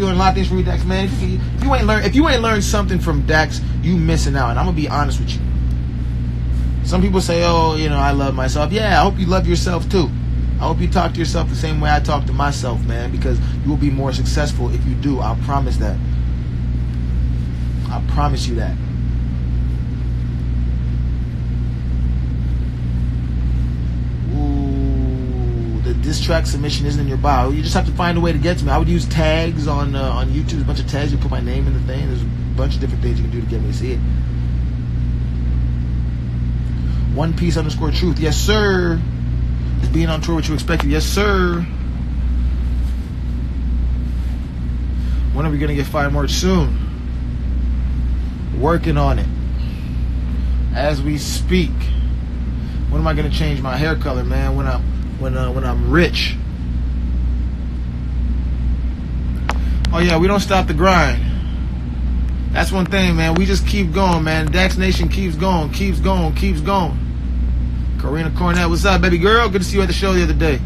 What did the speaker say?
learn a lot of things from you, Dax, man. If you, if you ain't learn, if you ain't learned something from Dax, you missing out. And I'm gonna be honest with you. Some people say, "Oh, you know, I love myself." Yeah, I hope you love yourself too. I hope you talk to yourself the same way I talk to myself, man, because you will be more successful if you do. I promise that. I promise you that. Ooh, the diss track submission isn't in your bio. You just have to find a way to get to me. I would use tags on uh, on YouTube. There's a bunch of tags. You put my name in the thing. There's a bunch of different things you can do to get me to see it. One Piece underscore truth. Yes, sir. Is being on tour what you expected? Yes, sir. When are we gonna get Fire March soon? Working on it. As we speak. When am I gonna change my hair color, man? When I'm when uh, when I'm rich. Oh yeah, we don't stop the grind. That's one thing, man. We just keep going, man. Dax Nation keeps going, keeps going, keeps going. Karina Cornett, what's up, baby girl? Good to see you at the show the other day.